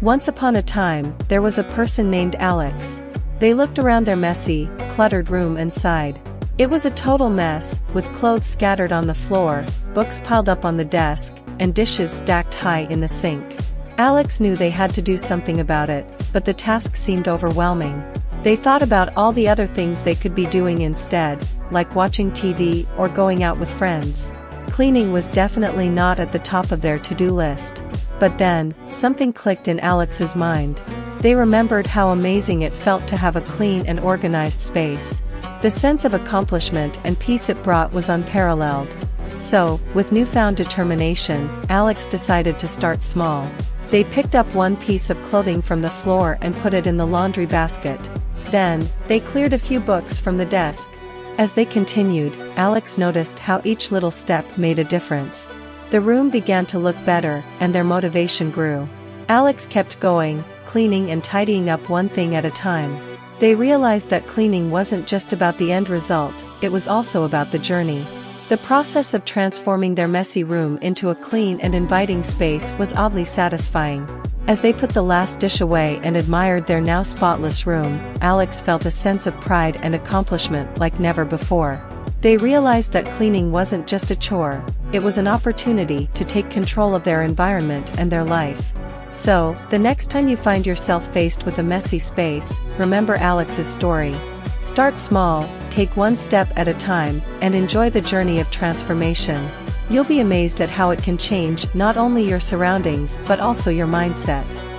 Once upon a time, there was a person named Alex. They looked around their messy, cluttered room and sighed. It was a total mess, with clothes scattered on the floor, books piled up on the desk, and dishes stacked high in the sink. Alex knew they had to do something about it, but the task seemed overwhelming. They thought about all the other things they could be doing instead, like watching TV or going out with friends. Cleaning was definitely not at the top of their to-do list. But then, something clicked in Alex's mind. They remembered how amazing it felt to have a clean and organized space. The sense of accomplishment and peace it brought was unparalleled. So, with newfound determination, Alex decided to start small. They picked up one piece of clothing from the floor and put it in the laundry basket. Then, they cleared a few books from the desk. As they continued, Alex noticed how each little step made a difference. The room began to look better, and their motivation grew. Alex kept going, cleaning and tidying up one thing at a time. They realized that cleaning wasn't just about the end result, it was also about the journey. The process of transforming their messy room into a clean and inviting space was oddly satisfying. As they put the last dish away and admired their now spotless room, Alex felt a sense of pride and accomplishment like never before. They realized that cleaning wasn't just a chore, it was an opportunity to take control of their environment and their life. So, the next time you find yourself faced with a messy space, remember Alex's story. Start small, take one step at a time, and enjoy the journey of transformation. You'll be amazed at how it can change not only your surroundings but also your mindset.